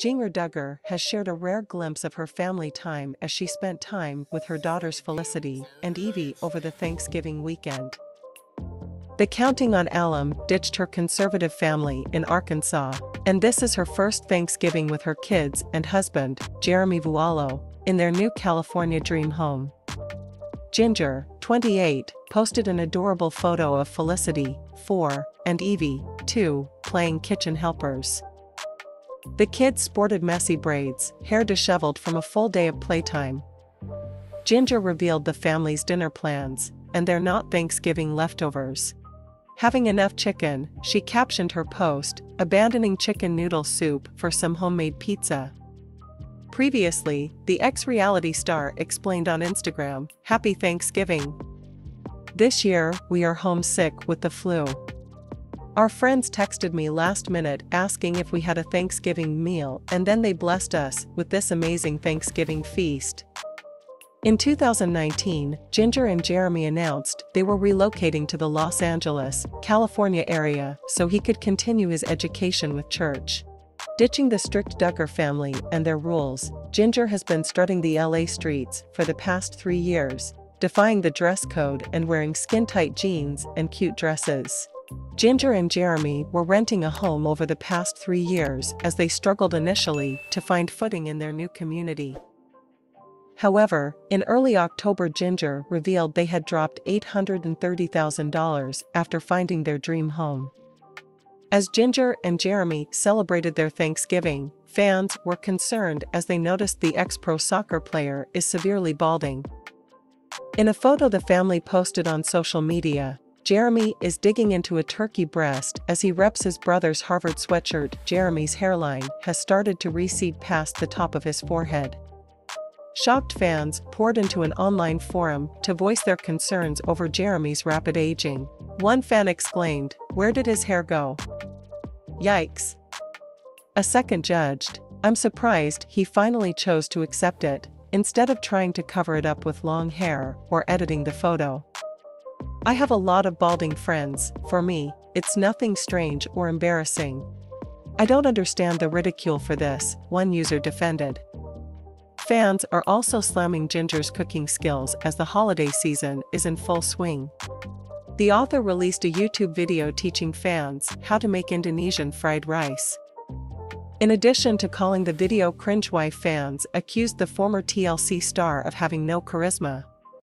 Jinger Duggar has shared a rare glimpse of her family time as she spent time with her daughters Felicity and Evie over the Thanksgiving weekend. The Counting on Alum ditched her conservative family in Arkansas, and this is her first Thanksgiving with her kids and husband, Jeremy Vuolo, in their new California dream home. Jinger, 28, posted an adorable photo of Felicity, 4, and Evie, 2, playing kitchen helpers. The kids sported messy braids, hair disheveled from a full day of playtime. Jinger revealed the family's dinner plans, and they're not Thanksgiving leftovers. Having enough chicken, she captioned her post, abandoning chicken noodle soup for some homemade pizza. Previously, the ex reality star explained on Instagram Happy Thanksgiving. This year, we are homesick with the flu. Our friends texted me last minute asking if we had a Thanksgiving meal, and then they blessed us with this amazing Thanksgiving feast. In 2019, Jinger and Jeremy announced they were relocating to the Los Angeles, California area so he could continue his education with church. Ditching the strict Duggar family and their rules, Jinger has been strutting the LA streets for the past three years, defying the dress code and wearing skin-tight jeans and cute dresses. Jinger and Jeremy were renting a home over the past three years as they struggled initially to find footing in their new community. However, in early October Jinger revealed they had dropped $830,000 after finding their dream home. As Jinger and Jeremy celebrated their Thanksgiving, fans were concerned as they noticed the ex-pro soccer player is severely balding. In a photo the family posted on social media, Jeremy is digging into a turkey breast as he reps his brother's Harvard sweatshirt. Jeremy's hairline has started to recede past the top of his forehead. Shocked fans poured into an online forum to voice their concerns over Jeremy's rapid aging. One fan exclaimed, Where did his hair go? Yikes. A second judged, I'm surprised he finally chose to accept it, instead of trying to cover it up with long hair or editing the photo. I have a lot of balding friends, for me, it's nothing strange or embarrassing. I don't understand the ridicule for this, one user defended. Fans are also slamming Jinger's cooking skills as the holiday season is in full swing. The author released a YouTube video teaching fans how to make Indonesian fried rice. In addition to calling the video cringe wife fans accused the former TLC star of having no charisma.